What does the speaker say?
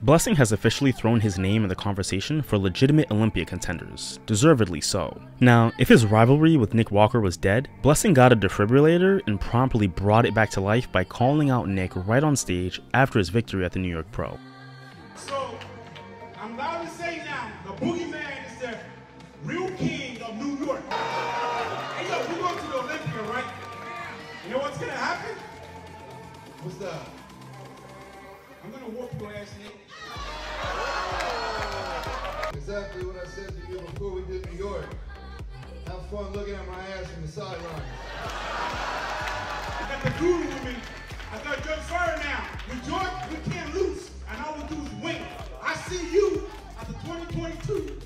Blessing has officially thrown his name in the conversation for legitimate Olympia contenders, deservedly so. Now, if his rivalry with Nick Walker was dead, Blessing got a defibrillator and promptly brought it back to life by calling out Nick right on stage after his victory at the New York Pro. So, I'm allowed to say now, the boogeyman is the real king of New York. Hey, yo, we're going to the Olympia, right? You know what's gonna happen? What's that? I'm gonna whoop your ass. Exactly what I said to you before we did New York. Have fun looking at my ass from the sidelines. I got the guru with me. I got George Farah now. With George, we can't lose. And all we do is win. I see you at the 2022